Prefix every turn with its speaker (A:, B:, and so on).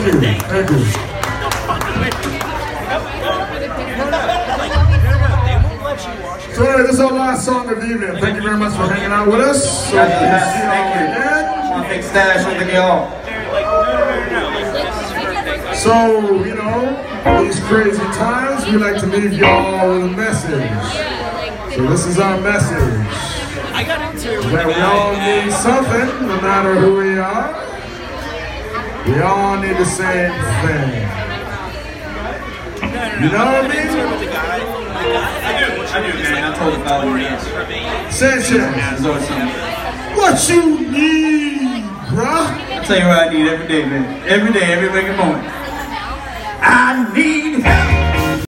A: Thank you. Thank you. So anyway, this is our last song of the evening. Thank you very much for hanging out with us. So,
B: Guys are the best.
A: see you
B: Thank you.
A: again.
B: Want a big Stache with the girl.
A: So, you know, these crazy times, we like to leave y'all with a message. So this is our message. i got That we all need something, no matter who we are. We all need the same thing. You know what I mean?
B: I do, I do, man. I told the fellow yes.
A: Sanchez, what you need, bruh?
B: I tell you what I need every day, man. Every day, every waking moment.